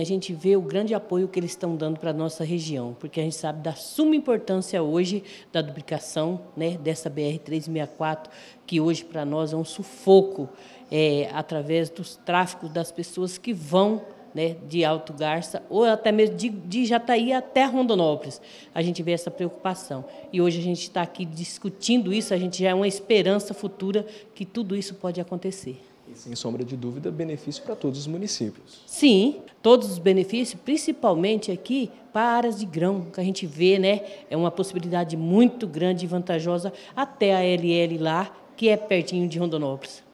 A gente vê o grande apoio que eles estão dando para a nossa região, porque a gente sabe da suma importância hoje da duplicação né, dessa BR-364, que hoje para nós é um sufoco é, através dos tráficos das pessoas que vão né, de Alto Garça ou até mesmo de, de Jataí até Rondonópolis. A gente vê essa preocupação. E hoje a gente está aqui discutindo isso, a gente já é uma esperança futura que tudo isso pode acontecer. E, sem sombra de dúvida, benefício para todos os municípios. Sim, todos os benefícios, principalmente aqui para áreas de grão, que a gente vê, né? É uma possibilidade muito grande e vantajosa até a LL lá, que é pertinho de Rondonópolis.